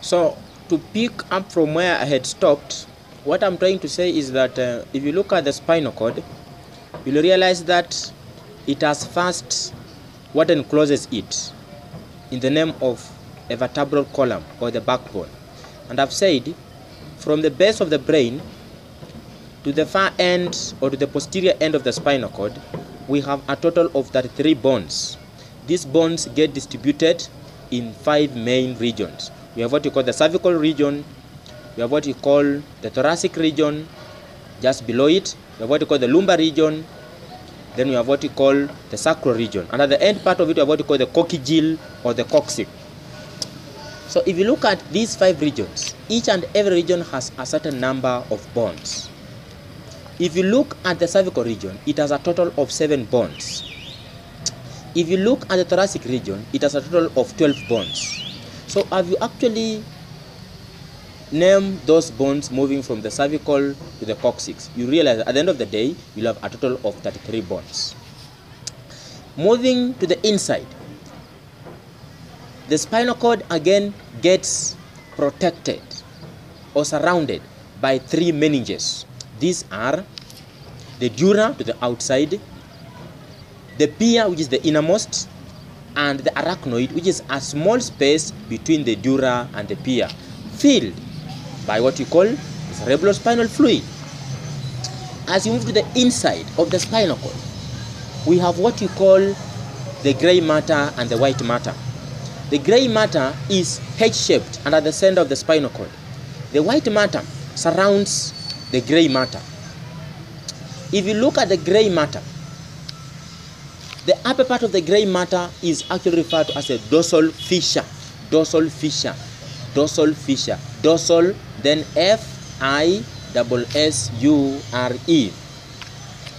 So, to pick up from where I had stopped, what I'm trying to say is that uh, if you look at the spinal cord, you'll realize that it has first what encloses it in the name of a vertebral column or the backbone. And I've said from the base of the brain to the far end or to the posterior end of the spinal cord, we have a total of 33 bones. These bones get distributed in five main regions. We have what you call the cervical region, we have what you call the thoracic region, just below it, we have what you call the lumbar region, then we have what you call the sacral region. And at the end part of it, we have what you call the coccygeal or the coccyx. So if you look at these five regions, each and every region has a certain number of bones. If you look at the cervical region, it has a total of seven bones. If you look at the thoracic region, it has a total of 12 bones. So have you actually named those bones moving from the cervical to the coccyx? You realize at the end of the day, you'll have a total of 33 bones. Moving to the inside, the spinal cord again gets protected or surrounded by three meninges. These are the dura to the outside, the pia, which is the innermost, and the arachnoid, which is a small space between the dura and the pia, filled by what you call cerebrospinal fluid. As you move to the inside of the spinal cord, we have what you call the gray matter and the white matter. The gray matter is H-shaped and at the center of the spinal cord. The white matter surrounds the gray matter. If you look at the gray matter, the upper part of the gray matter is actually referred to as a dorsal fissure. Dorsal fissure. Dorsal fissure. Dorsal, then F I double S U R E.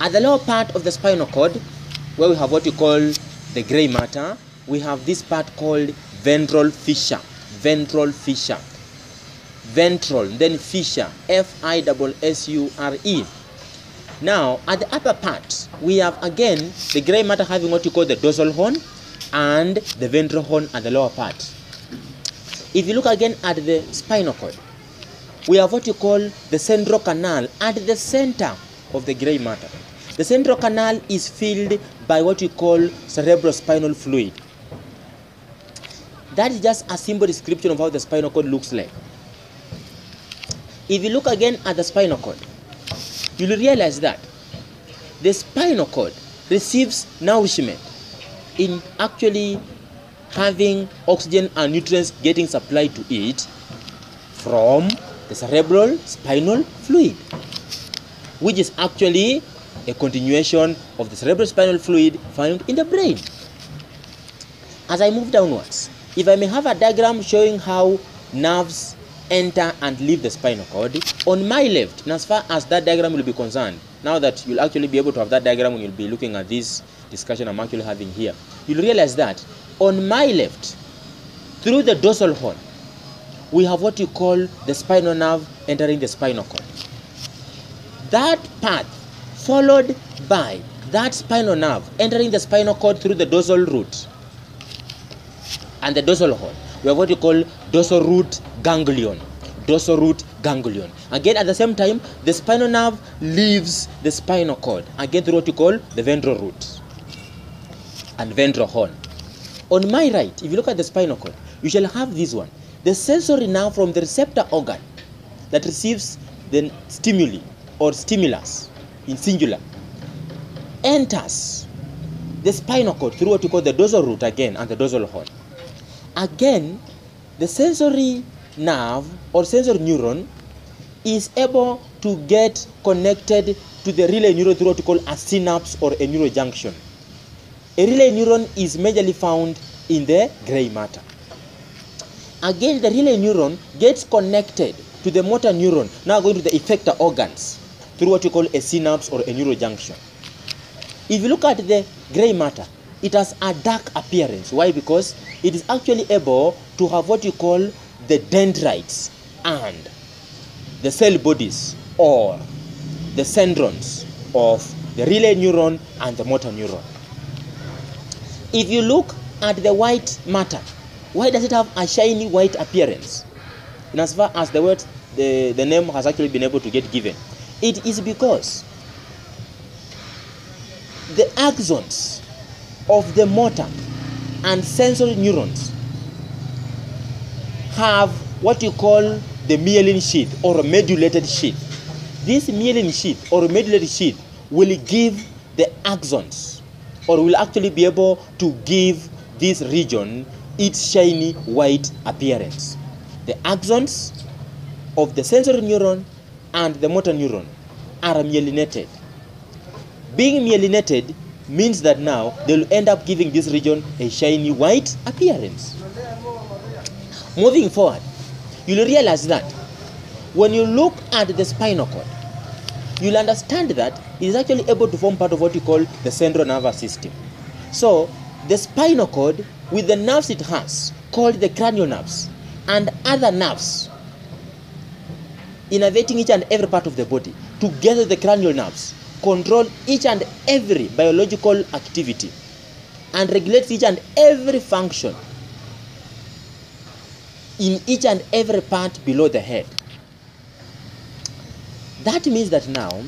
At the lower part of the spinal cord, where we have what we call the gray matter, we have this part called ventral fissure. Ventral fissure. Ventral, then fissure. F I double S U R E. Now, at the upper part, we have again the gray matter having what you call the dorsal horn and the ventral horn at the lower part. If you look again at the spinal cord, we have what you call the central canal at the center of the gray matter. The central canal is filled by what we call cerebrospinal fluid. That is just a simple description of how the spinal cord looks like. If you look again at the spinal cord, you'll realize that the spinal cord receives nourishment in actually having oxygen and nutrients getting supplied to it from the cerebral spinal fluid, which is actually a continuation of the cerebral spinal fluid found in the brain. As I move downwards, if I may have a diagram showing how nerves enter and leave the spinal cord, on my left, and as far as that diagram will be concerned, now that you'll actually be able to have that diagram when you'll be looking at this discussion I'm actually having here, you'll realize that on my left, through the dorsal horn, we have what you call the spinal nerve entering the spinal cord. That path followed by that spinal nerve entering the spinal cord through the dorsal root and the dorsal horn. We have what you call dorsal root ganglion. Dorsal root ganglion. Again, at the same time, the spinal nerve leaves the spinal cord. Again, through what you call the ventral root and ventral horn. On my right, if you look at the spinal cord, you shall have this one. The sensory nerve from the receptor organ that receives the stimuli or stimulus in singular enters the spinal cord through what you call the dorsal root again and the dorsal horn. Again, the sensory nerve or sensory neuron is able to get connected to the relay neuron through what you call a synapse or a neurojunction. A relay neuron is majorly found in the gray matter. Again, the relay neuron gets connected to the motor neuron, now going to the effector organs through what you call a synapse or a neurojunction. If you look at the gray matter, it has a dark appearance. Why? Because it is actually able to have what you call the dendrites and the cell bodies or the centrons of the relay neuron and the motor neuron. If you look at the white matter, why does it have a shiny white appearance? in as far as the word the, the name has actually been able to get given. It is because the axons of the motor and sensory neurons have what you call the myelin sheath or a medullated sheath. This myelin sheath or medullated sheath will give the axons or will actually be able to give this region its shiny white appearance. The axons of the sensory neuron and the motor neuron are myelinated. Being myelinated means that now they'll end up giving this region a shiny white appearance. Moving forward, you'll realize that when you look at the spinal cord, you'll understand that it is actually able to form part of what you call the central nervous system. So, the spinal cord, with the nerves it has, called the cranial nerves, and other nerves innervating each and every part of the body, together the cranial nerves, control each and every biological activity and regulates each and every function in each and every part below the head. That means that now,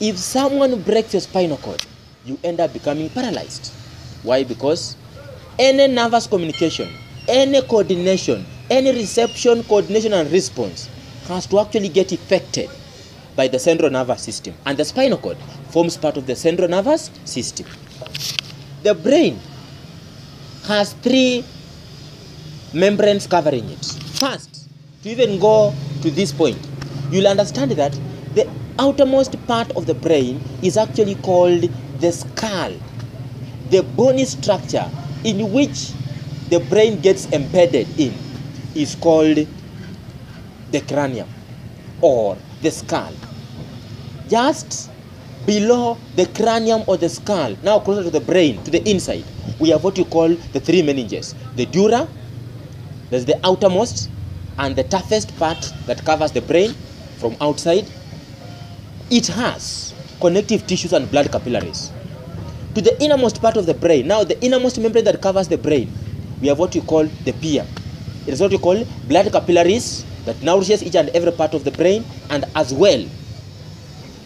if someone breaks your spinal cord, you end up becoming paralyzed. Why? Because any nervous communication, any coordination, any reception, coordination, and response has to actually get affected by the central nervous system. And the spinal cord forms part of the central nervous system. The brain has three membranes covering it. First, to even go to this point, you'll understand that the outermost part of the brain is actually called the skull, the bony structure in which the brain gets embedded in is called the cranium or the skull. Just below the cranium or the skull, now closer to the brain, to the inside, we have what you call the three meninges the dura, there's the outermost and the toughest part that covers the brain from outside. It has connective tissues and blood capillaries. To the innermost part of the brain, now the innermost membrane that covers the brain, we have what you call the pia. It is what you call blood capillaries that nourishes each and every part of the brain and as well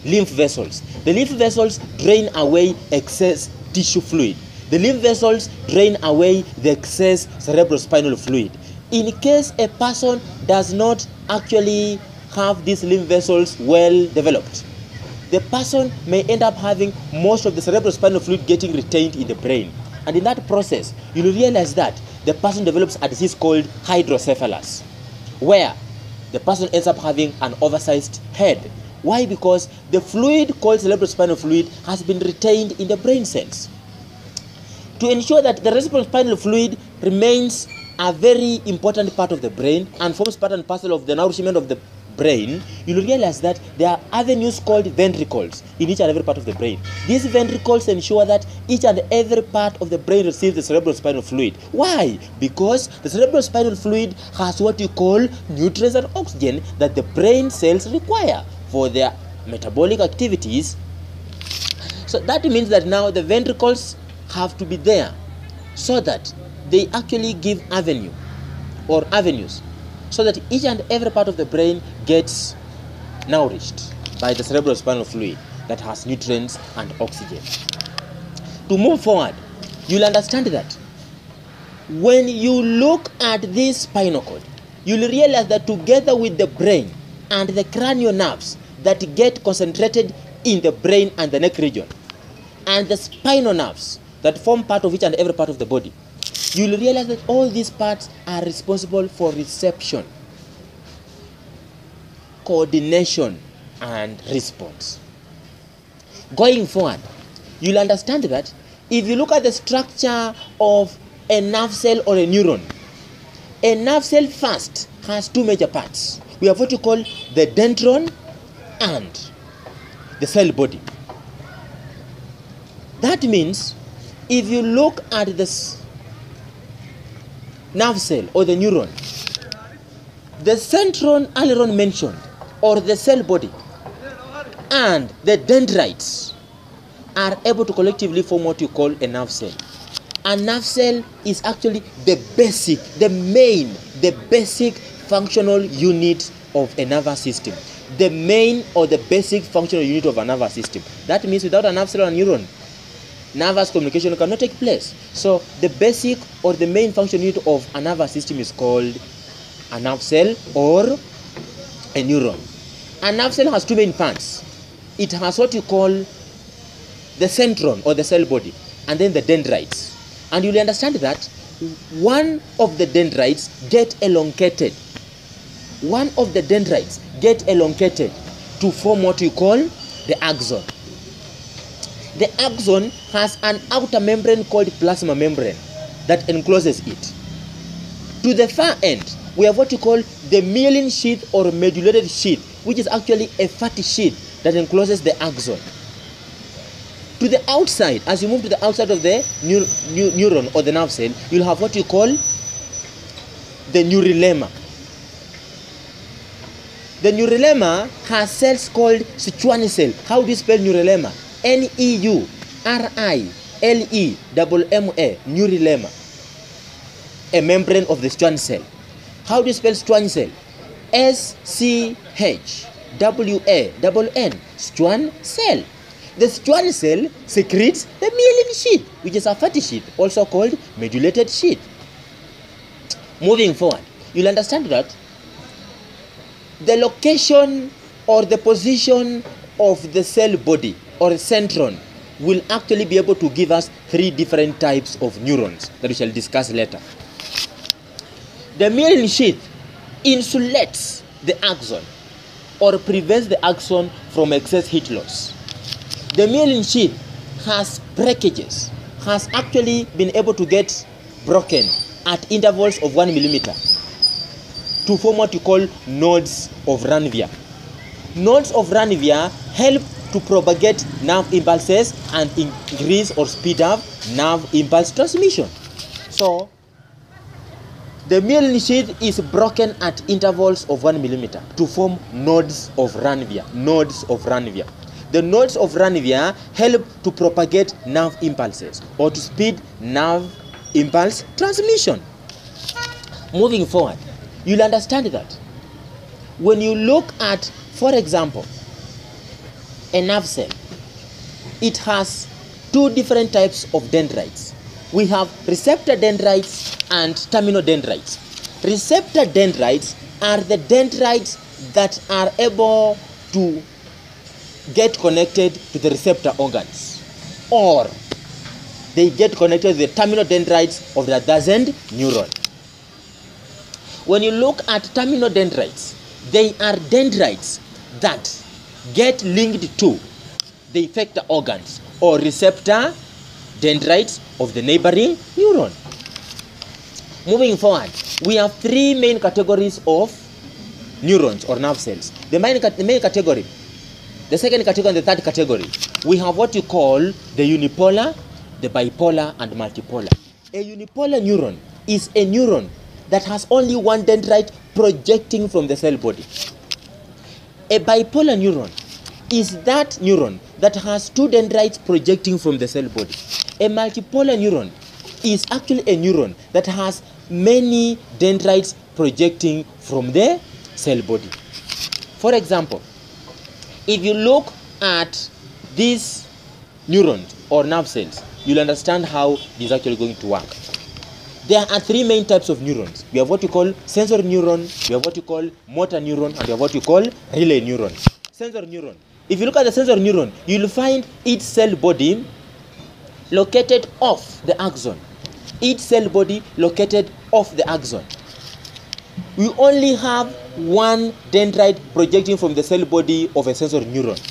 lymph vessels. The lymph vessels drain away excess tissue fluid. The lymph vessels drain away the excess cerebrospinal fluid. In case a person does not actually have these lymph vessels well developed, the person may end up having most of the cerebrospinal fluid getting retained in the brain. And in that process, you will realize that the person develops a disease called hydrocephalus, where the person ends up having an oversized head. Why? Because the fluid called cerebrospinal fluid has been retained in the brain cells. To ensure that the cerebrospinal fluid remains a very important part of the brain and forms part and parcel of the nourishment of the brain, you will realize that there are avenues called ventricles in each and every part of the brain. These ventricles ensure that each and every part of the brain receives the cerebral spinal fluid. Why? Because the cerebral spinal fluid has what you call nutrients and oxygen that the brain cells require for their metabolic activities. So that means that now the ventricles have to be there so that they actually give avenue or avenues so that each and every part of the brain gets nourished by the cerebrospinal fluid that has nutrients and oxygen. To move forward, you'll understand that when you look at this spinal cord, you'll realize that together with the brain and the cranial nerves that get concentrated in the brain and the neck region, and the spinal nerves that form part of each and every part of the body, you'll realize that all these parts are responsible for reception, coordination, and response. Going forward, you'll understand that if you look at the structure of a nerve cell or a neuron, a nerve cell first has two major parts. We have what you call the dendron and the cell body. That means if you look at this nerve cell or the neuron, the centron aileron mentioned or the cell body and the dendrites are able to collectively form what you call a nerve cell. A nerve cell is actually the basic, the main, the basic functional unit of a nervous system. The main or the basic functional unit of a nervous system. That means without a nerve cell or a neuron, nervous communication cannot take place. So the basic or the main function unit of a nervous system is called a nerve cell or a neuron. A nerve cell has two main parts. It has what you call the centron or the cell body and then the dendrites. And you'll understand that one of the dendrites get elongated. One of the dendrites get elongated to form what you call the axon. The axon has an outer membrane called plasma membrane that encloses it. To the far end, we have what you call the myelin sheath or medullated sheath, which is actually a fatty sheath that encloses the axon. To the outside, as you move to the outside of the neur- neu- neuron or the nerve cell, you'll have what you call the neurilemma. The neurilemma has cells called Schwann cell. How do you spell neurilemma? N E U R I L E M M A, neurilemma. A membrane of the Schwann cell. How do you spell Schwann cell? S C H W A double N, Schwann cell. The Schwann cell secretes the myelin sheath, which is a fatty sheath, also called medullated sheath. Moving forward, you'll understand that the location or the position of the cell body or centron will actually be able to give us three different types of neurons that we shall discuss later. The myelin sheath insulates the axon or prevents the axon from excess heat loss. The myelin sheath has breakages, has actually been able to get broken at intervals of one millimeter to form what you call nodes of Ranvier. Nodes of Ranvier help to propagate nerve impulses and increase or speed up nerve impulse transmission. So, the myelin sheath is broken at intervals of one millimeter to form nodes of Ranvier. Nodes of Ranvier. The nodes of Ranvier help to propagate nerve impulses or to speed nerve impulse transmission. Moving forward, you'll understand that when you look at, for example, a nerve cell, it has two different types of dendrites. We have receptor dendrites and terminal dendrites. Receptor dendrites are the dendrites that are able to get connected to the receptor organs or they get connected to the terminal dendrites of the adjacent neuron. When you look at terminal dendrites, they are dendrites that get linked to the effector organs or receptor dendrites of the neighboring neuron. Moving forward, we have three main categories of neurons or nerve cells. The main, the main category, the second category, and the third category, we have what you call the unipolar, the bipolar, and multipolar. A unipolar neuron is a neuron that has only one dendrite projecting from the cell body. A bipolar neuron is that neuron that has two dendrites projecting from the cell body. A multipolar neuron is actually a neuron that has many dendrites projecting from the cell body. For example, if you look at these neurons or nerve cells, you'll understand how it is actually going to work. There are three main types of neurons. We have what you call sensory neuron, we have what you call motor neuron, and we have what you call relay neuron. Sensory neuron. If you look at the sensory neuron, you'll find each cell body located off the axon. Each cell body located off the axon. We only have one dendrite projecting from the cell body of a sensory neuron.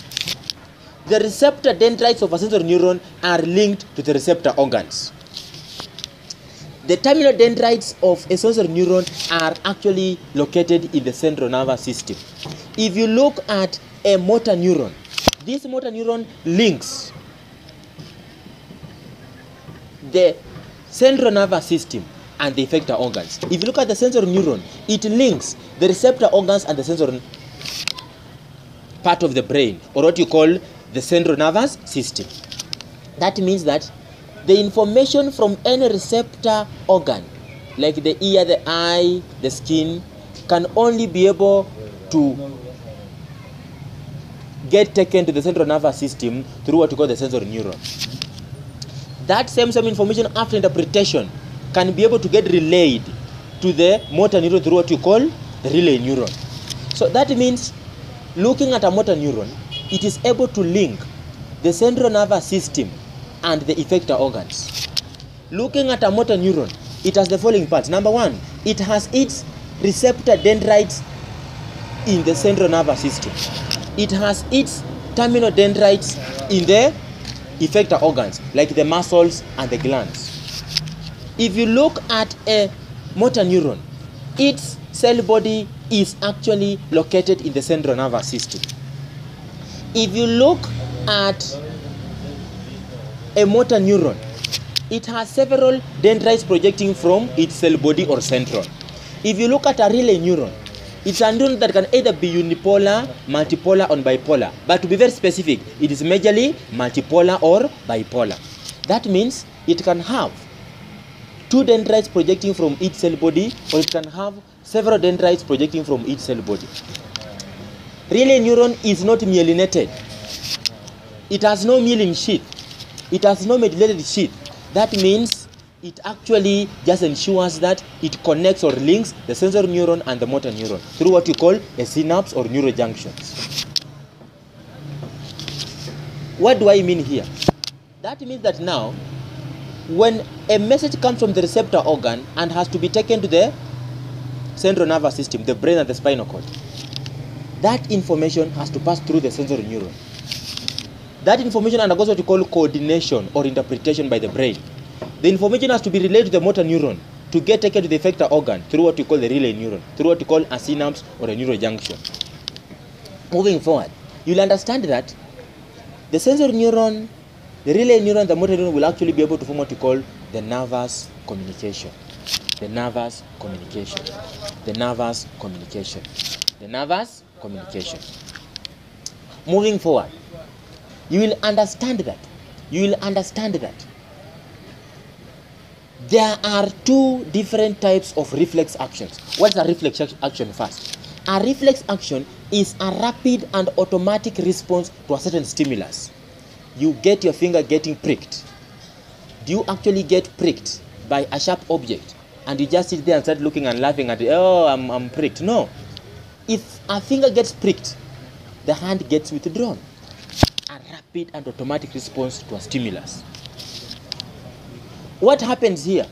The receptor dendrites of a sensory neuron are linked to the receptor organs. The terminal dendrites of a sensory neuron are actually located in the central nervous system. If you look at a motor neuron, this motor neuron links the central nervous system and the effector organs. If you look at the sensory neuron, it links the receptor organs and the sensory part of the brain, or what you call the central nervous system. That means that the information from any receptor organ, like the ear, the eye, the skin, can only be able to get taken to the central nervous system through what we call the sensory neuron. That same same information after interpretation can be able to get relayed to the motor neuron through what you call the relay neuron. So that means looking at a motor neuron, it is able to link the central nervous system and the effector organs. Looking at a motor neuron, it has the following parts. Number one, it has its receptor dendrites in the central nervous system. It has its terminal dendrites in the effector organs, like the muscles and the glands. If you look at a motor neuron, its cell body is actually located in the central nervous system. If you look at a motor neuron, it has several dendrites projecting from its cell body or centron. If you look at a relay neuron, it's a neuron that can either be unipolar, multipolar, or bipolar. But to be very specific, it is majorly multipolar or bipolar. That means it can have two dendrites projecting from each cell body, or it can have several dendrites projecting from each cell body. Relay neuron is not myelinated. It has no myelin sheath. It has no medullated sheath. That means it actually just ensures that it connects or links the sensory neuron and the motor neuron through what you call a synapse or neurojunctions. What do I mean here? That means that now, when a message comes from the receptor organ and has to be taken to the central nervous system, the brain and the spinal cord, that information has to pass through the sensory neuron. That information undergoes what you call coordination or interpretation by the brain. The information has to be relayed to the motor neuron to get taken to the effector organ through what we call the relay neuron, through what we call a synapse or a neurojunction. Moving forward, you'll understand that the sensory neuron, the relay neuron, the motor neuron will actually be able to form what we call the nervous communication. The nervous communication. The nervous communication. The nervous communication. Moving forward, you will understand that. You will understand that there are two different types of reflex actions. What's a reflex action first? A reflex action is a rapid and automatic response to a certain stimulus. You get your finger getting pricked. Do you actually get pricked by a sharp object and you just sit there and start looking and laughing at it? Oh, I'm, I'm pricked. No. If a finger gets pricked, the hand gets withdrawn. A rapid and automatic response to a stimulus. What happens here?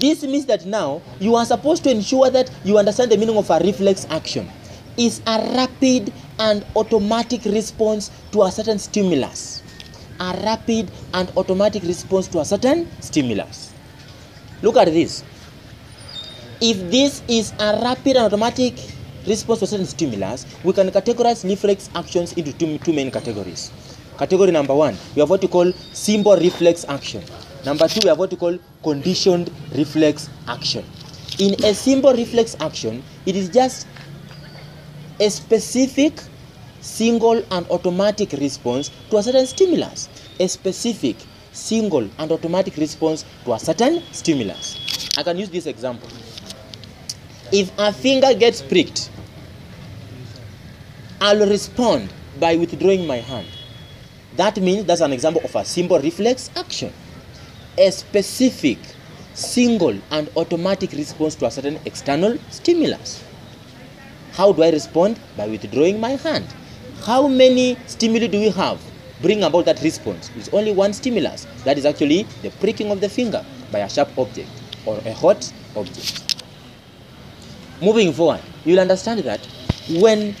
This means that now you are supposed to ensure that you understand the meaning of a reflex action. It's a rapid and automatic response to a certain stimulus. A rapid and automatic response to a certain stimulus. Look at this. If this is a rapid and automatic response to a certain stimulus we can categorize reflex actions into two, two main categories category number one we have what we call simple reflex action Number two, we have what we call conditioned reflex action. In a simple reflex action, it is just a specific, single, and automatic response to a certain stimulus. A specific, single, and automatic response to a certain stimulus. I can use this example. If a finger gets pricked, I'll respond by withdrawing my hand. That means that's an example of a simple reflex action a specific, single, and automatic response to a certain external stimulus. How do I respond? By withdrawing my hand. How many stimuli do we have? Bring about that response. It's only one stimulus. That is actually the pricking of the finger by a sharp object or a hot object. Moving forward, you'll understand that when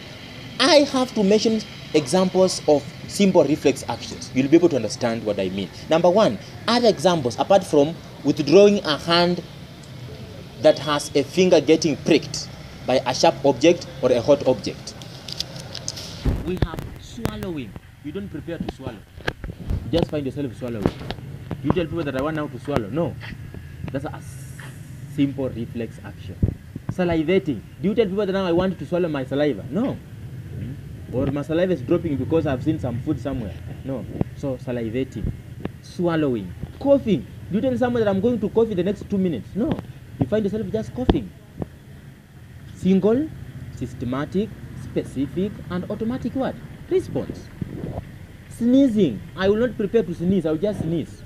I have to mention examples of simple reflex actions, you'll be able to understand what I mean. Number one, other examples apart from withdrawing a hand that has a finger getting pricked by a sharp object or a hot object. We have swallowing. You don't prepare to swallow. You just find yourself swallowing. You tell people that I want now to swallow. No. That's a simple reflex action. Salivating. Do you tell people that now I want to swallow my saliva? No or my saliva is dropping because I've seen some food somewhere. No. So salivating, swallowing, coughing. Do you tell someone that I'm going to cough in the next two minutes? No. You find yourself just coughing. Single systematic, specific, and automatic what? Response. Sneezing. I will not prepare to sneeze, I will just sneeze.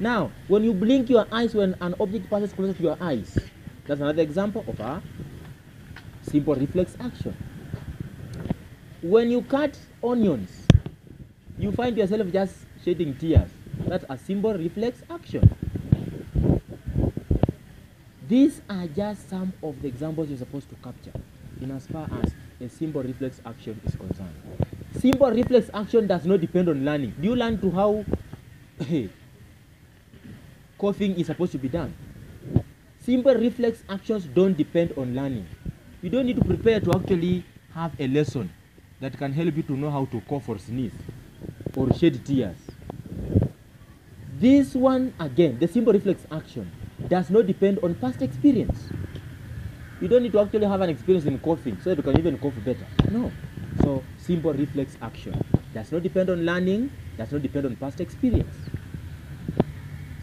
Now, when you blink your eyes when an object passes closer to your eyes, that's another example of a simple reflex action. When you cut onions, you find yourself just shedding tears. That's a simple reflex action. These are just some of the examples you're supposed to capture in as far as a simple reflex action is concerned. Simple reflex action does not depend on learning. Do you learn to how coughing is supposed to be done? Simple reflex actions don't depend on learning. You don't need to prepare to actually have a lesson that can help you to know how to cough or sneeze or shed tears. This one, again, the simple reflex action does not depend on past experience. You don't need to actually have an experience in coughing so that you can even cough better. No. So, simple reflex action does not depend on learning, does not depend on past experience.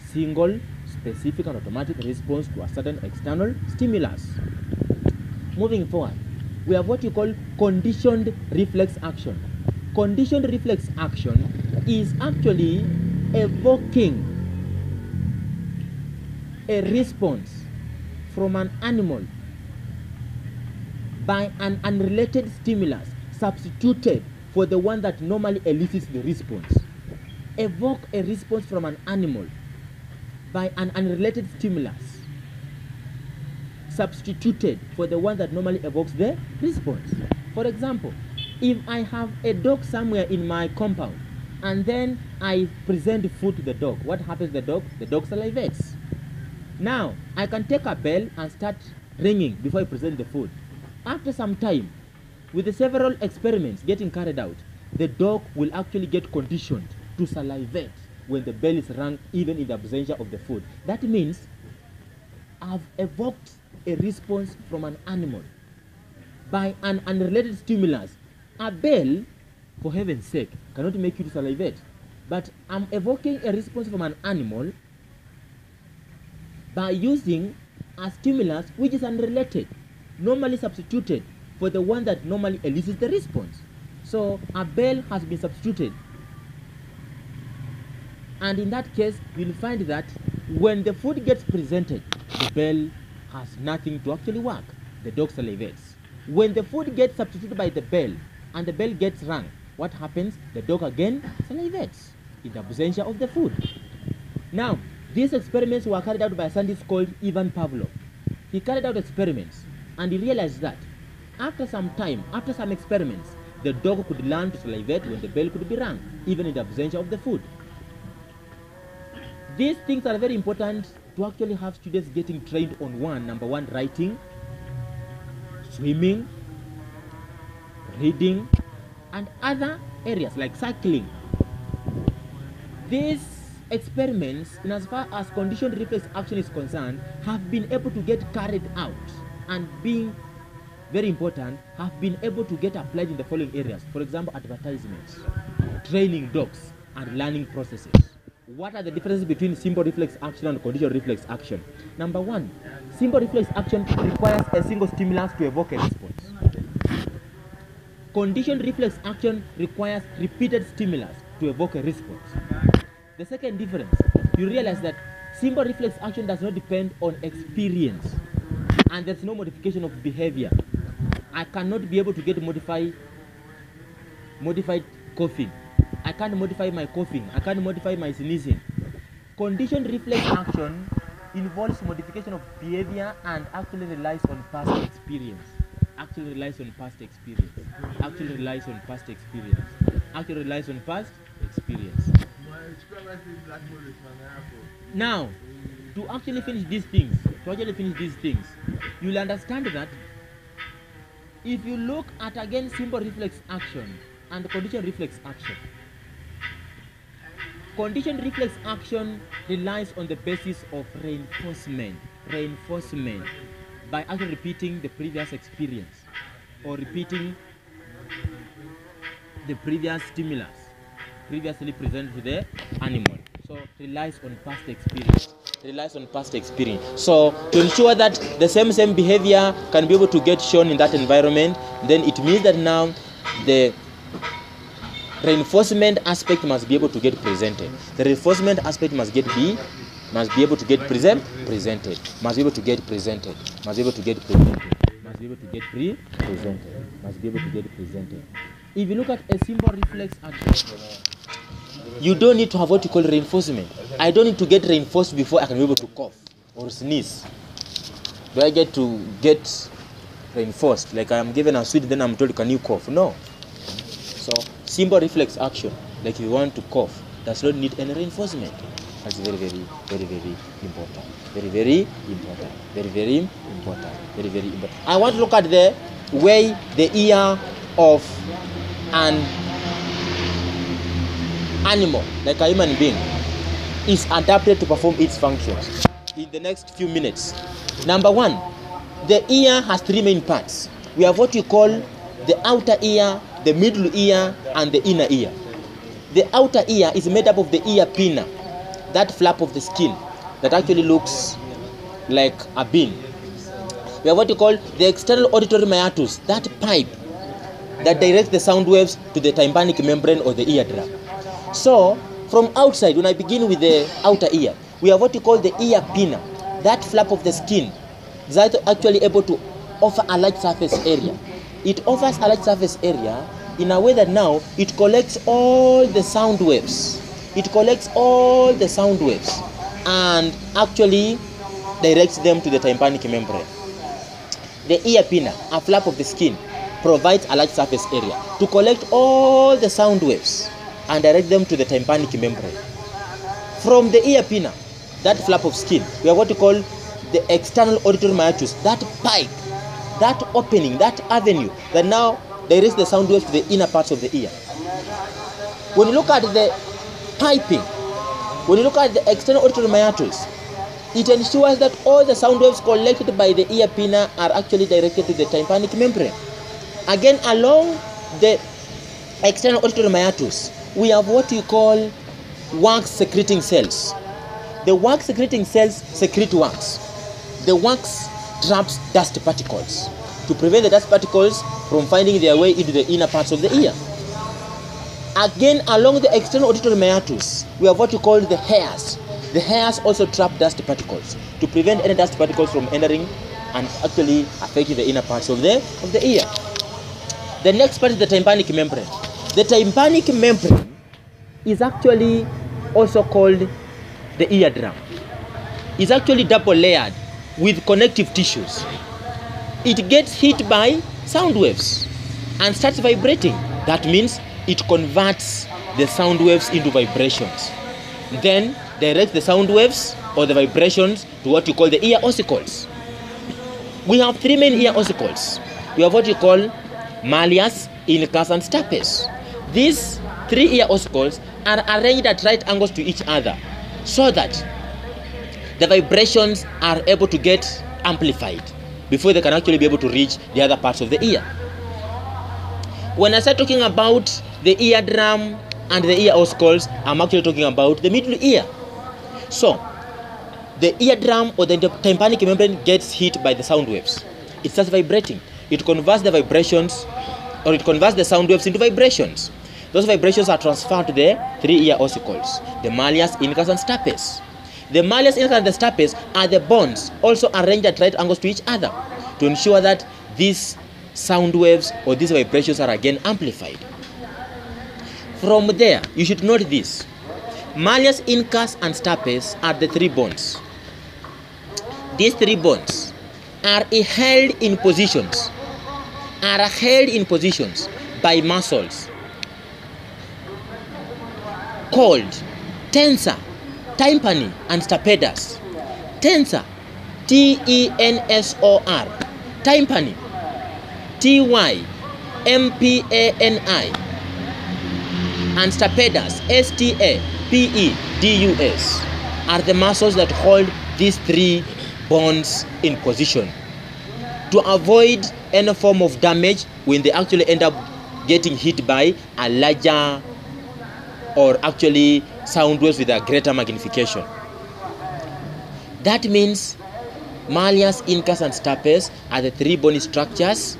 Single, specific, and automatic response to a certain external stimulus. Moving forward, we have what you call conditioned reflex action. Conditioned reflex action is actually evoking a response from an animal by an unrelated stimulus substituted for the one that normally elicits the response. Evoke a response from an animal by an unrelated stimulus substituted for the one that normally evokes the response. For example, if I have a dog somewhere in my compound and then I present food to the dog, what happens to the dog? The dog salivates. Now, I can take a bell and start ringing before I present the food. After some time, with the several experiments getting carried out, the dog will actually get conditioned to salivate when the bell is rung, even in the absence of the food. That means I've evoked a response from an animal by an unrelated stimulus. A bell, for heaven's sake, cannot make you to salivate. But I'm evoking a response from an animal by using a stimulus which is unrelated, normally substituted for the one that normally elicits the response. So a bell has been substituted. And in that case, you'll find that when the food gets presented, the bell has nothing to actually work. The dog salivates. When the food gets substituted by the bell and the bell gets rung, what happens? The dog again salivates in the absence of the food. Now, these experiments were carried out by a scientist called Ivan Pavlov. He carried out experiments and he realized that after some time, after some experiments, the dog could learn to salivate when the bell could be rung, even in the absence of the food. These things are very important to actually have students getting trained on one, number one, writing, swimming, reading, and other areas like cycling. These experiments, in as far as conditioned reflex action is concerned, have been able to get carried out and being very important, have been able to get applied in the following areas. For example, advertisements, training dogs, and learning processes. What are the differences between simple reflex action and conditioned reflex action? Number one, simple reflex action requires a single stimulus to evoke a response. Conditioned reflex action requires repeated stimulus to evoke a response. The second difference, you realize that simple reflex action does not depend on experience and there's no modification of behavior. I cannot be able to get modified modified coughing. I can't modify my coughing. I can't modify my sneezing. Conditioned reflex action involves modification of behavior and actually relies on past experience. Actually relies on past experience. Actually relies on past experience. Actually relies on past experience. Now, to actually finish these things, to actually finish these things, you'll understand that if you look at again simple reflex action and conditioned reflex action, conditioned reflex action relies on the basis of reinforcement, reinforcement by actually repeating the previous experience or repeating the previous stimulus previously presented to the animal. So relies on past experience. relies on past experience. So to ensure that the same same behavior can be able to get shown in that environment, then it means that now the reinforcement aspect must be able to get presented. The reinforcement aspect must get be must be able to get present presented. Must be able to get presented. Must be able to get presented. Must be able to get pre presented. Must be able to get presented. If you look at a simple reflex action, you don't need to have what you call reinforcement. I don't need to get reinforced before I can be able to cough or sneeze. Do I get to get reinforced? Like I'm given a sweet, then I'm told, can you cough? No. So simple reflex action, like you want to cough, does not need any reinforcement. That's very, very, very, very important. Very, very important. Very, very important. Very, very important. I want to look at the way the ear of an animal, like a human being, is adapted to perform its functions in the next few minutes. Number one, the ear has three main parts. We have what we call the outer ear, the middle ear, and the inner ear. The outer ear is made up of the ear pinna, that flap of the skin that actually looks like a bean. We have what we call the external auditory meatus, that pipe that directs the sound waves to the tympanic membrane or the eardrum. So, from outside, when I begin with the outer ear, we have what we call the ear pinna, that flap of the skin that is actually able to offer a large surface area. It offers a large surface area in a way that now it collects all the sound waves. It collects all the sound waves and actually directs them to the tympanic membrane. The ear pinna, a flap of the skin, provides a large surface area to collect all the sound waves and direct them to the tympanic membrane. From the ear pinna, that flap of skin, we have what we call the external auditory meatus, that pipe, that opening, that avenue that now directs the sound waves to the inner parts of the ear. When you look at the piping, when you look at the external auditory meatus, it ensures that all the sound waves collected by the ear pinna are actually directed to the tympanic membrane. Again, along the external auditory meatus, we have what you call wax secreting cells. The wax secreting cells secrete wax. The wax traps dust particles to prevent the dust particles from finding their way into the inner parts of the ear. Again, along the external auditory meatus, we have what we call the hairs. The hairs also trap dust particles to prevent any dust particles from entering and actually affecting the inner parts of the of the ear. The next part is the tympanic membrane. The tympanic membrane is actually also called the eardrum. It's actually double layered with connective tissues. It gets hit by sound waves and starts vibrating. That means it converts the sound waves into vibrations. Then directs the sound waves or the vibrations to what you call the ear ossicles. We have three main ear ossicles. We have what you call malleus, incus, and stapes. These three ear ossicles are arranged at right angles to each other so that the vibrations are able to get amplified before they can actually be able to reach the other parts of the ear. When I start talking about the eardrum and the ear ossicles, I'm actually talking about the middle ear. So, the eardrum or the tympanic membrane gets hit by the sound waves. It starts vibrating. It converts the vibrations or it converts the sound waves into vibrations. Those vibrations are transferred to the three ear ossicles, the malleus, incus, and stapes. The malleus, and the stapes are the bones also arranged at right angles to each other to ensure that these sound waves or these vibrations are again amplified. From there, you should note this. Malleus, incus, and stapes are the three bones. These three bones are held in positions, are held in positions by muscles called tensor, tympani, and stapedus. Tensor, T E N S O R, tympani, T Y M P A N I, and stapedus, S T A P E D U S, are the muscles that hold these three bones in position. To avoid any form of damage when they actually end up getting hit by a larger or actually sound waves with a greater magnification. That means malleus, incus, and stapes are the three bony structures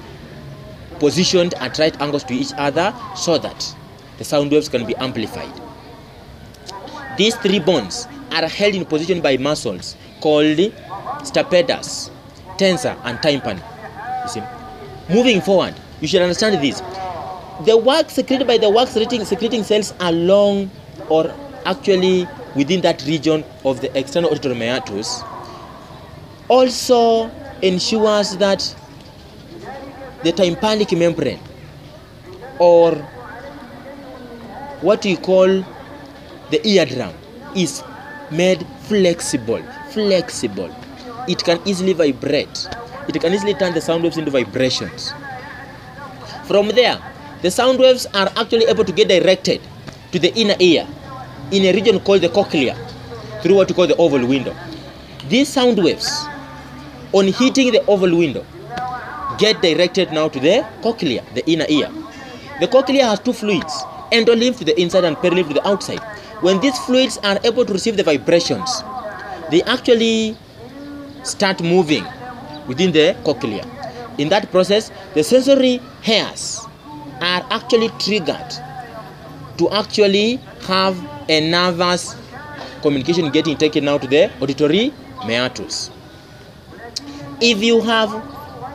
positioned at right angles to each other so that the sound waves can be amplified. These three bones are held in position by muscles called stapedus, tensor, and tympani. You see? Moving forward, you should understand this. The wax secreted by the wax secreting, secreting cells along or actually within that region of the external auditory meatus also ensures that the tympanic membrane or what we call the eardrum is made flexible flexible. It can easily vibrate. It can easily turn the sound waves into vibrations. From there the sound waves are actually able to get directed to the inner ear in a region called the cochlea through what we call the oval window. These sound waves on hitting the oval window get directed now to the cochlea the inner ear. The cochlea has two fluids endolymph to the inside and perilymph to the outside. When these fluids are able to receive the vibrations they actually start moving within the cochlea. In that process the sensory hairs are actually triggered to actually have a nervous communication getting taken out to the auditory meatus. If you have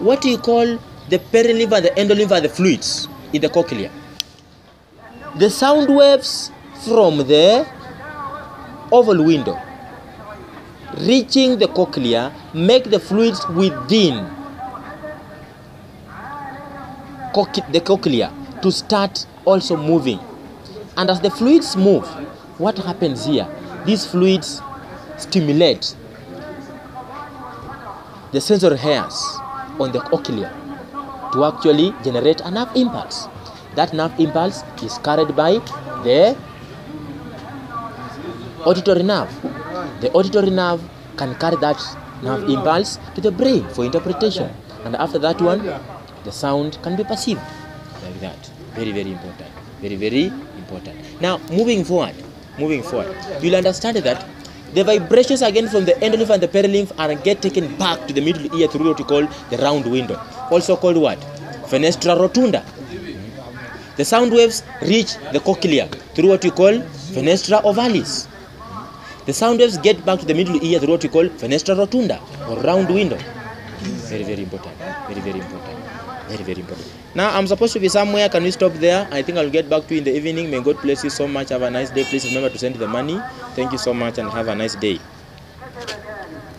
what you call the perilymph the endolymph the fluids in the cochlea the sound waves from the oval window reaching the cochlea make the fluids within the cochlea to start also moving and as the fluids move what happens here? These fluids stimulate the sensory hairs on the cochlea to actually generate a nerve impulse. That nerve impulse is carried by the auditory nerve. The auditory nerve can carry that nerve impulse to the brain for interpretation. And after that one the sound can be perceived like that. Very very important. Very very important. Now moving forward moving forward you'll understand that the vibrations again from the endolymph and the perilymph are get taken back to the middle ear through what we call the round window also called what? Fenestra rotunda. The sound waves reach the cochlea through what we call fenestra ovalis. The sound waves get back to the middle ear through what we call fenestra rotunda or round window. Very very important very very important very very important now i'm supposed to be somewhere. Can we stop there? I think i'll get back to you in the evening. May god bless you so much. Have a nice day. Please remember to send the money. Thank you so much and have a nice day